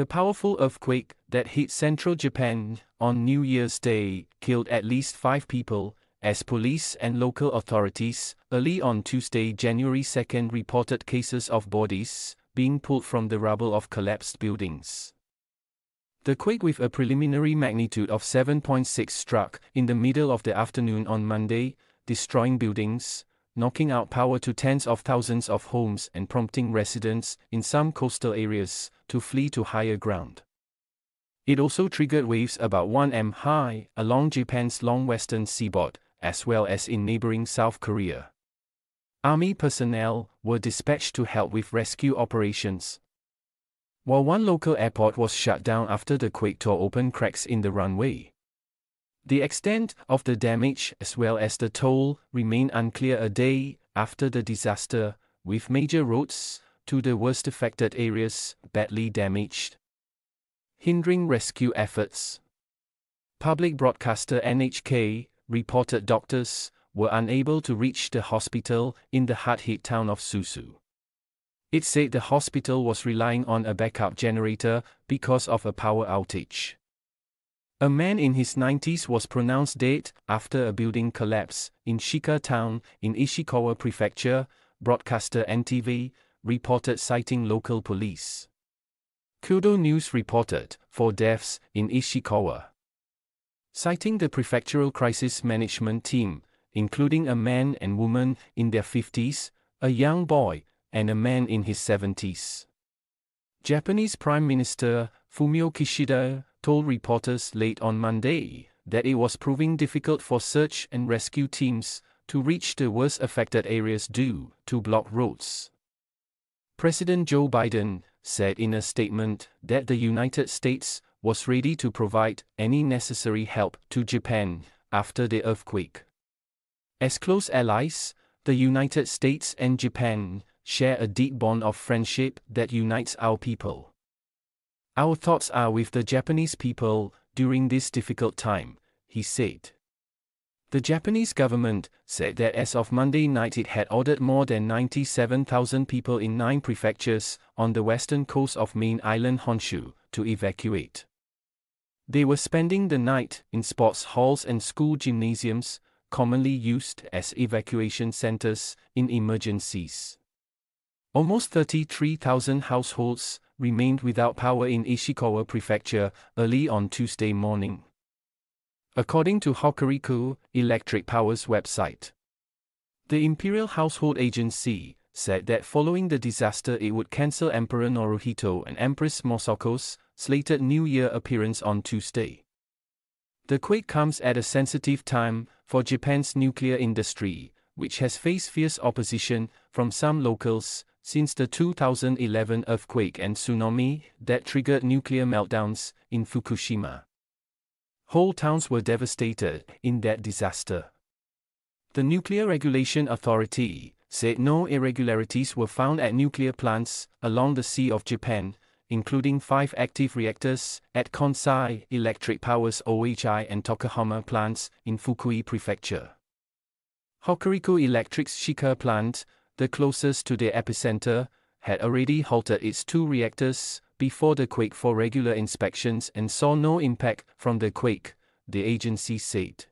The powerful earthquake that hit central Japan on New Year's Day killed at least five people, as police and local authorities, early on Tuesday, January 2, reported cases of bodies being pulled from the rubble of collapsed buildings. The quake with a preliminary magnitude of 7.6 struck in the middle of the afternoon on Monday, destroying buildings, knocking out power to tens of thousands of homes and prompting residents in some coastal areas to flee to higher ground. It also triggered waves about 1 m high along Japan's long western seaboard, as well as in neighboring South Korea. Army personnel were dispatched to help with rescue operations. While one local airport was shut down after the quake tore open cracks in the runway. The extent of the damage as well as the toll remain unclear a day after the disaster, with major roads to the worst affected areas badly damaged, hindering rescue efforts. Public broadcaster NHK reported doctors were unable to reach the hospital in the hard-hit town of Suzu. It said the hospital was relying on a backup generator because of a power outage. A man in his 90s was pronounced dead after a building collapse in Shika town in Ishikawa prefecture, broadcaster NTV reported citing local police. Kyodo News reported four deaths in Ishikawa. Citing the prefectural crisis management team, including a man and woman in their 50s, a young boy, and a man in his 70s. Japanese Prime Minister Fumio Kishida told reporters late on Monday that it was proving difficult for search and rescue teams to reach the worst affected areas due to blocked roads. President Joe Biden said in a statement that the United States was ready to provide any necessary help to Japan after the earthquake. As close allies, the United States and Japan share a deep bond of friendship that unites our people. Our thoughts are with the Japanese people during this difficult time, he said. The Japanese government said that as of Monday night it had ordered more than 97,000 people in nine prefectures on the western coast of main island Honshu to evacuate. They were spending the night in sports halls and school gymnasiums, commonly used as evacuation centers in emergencies. Almost 33,000 households remained without power in Ishikawa Prefecture early on Tuesday morning. According to Hokuriku Electric Power's website, the Imperial Household Agency said that following the disaster it would cancel Emperor Naruhito and Empress Masako's slated New Year appearance on Tuesday. The quake comes at a sensitive time for Japan's nuclear industry, which has faced fierce opposition from some locals since the 2011 earthquake and tsunami that triggered nuclear meltdowns in Fukushima. Whole towns were devastated in that disaster. The Nuclear Regulation Authority said no irregularities were found at nuclear plants along the Sea of Japan, including five active reactors at Kansai Electric Power's OHI and Takahama plants in Fukui Prefecture. Hokuriku Electric's Shika plant, the closest to the epicenter, had already halted its two reactors before the quake for regular inspections and saw no impact from the quake, the agency said.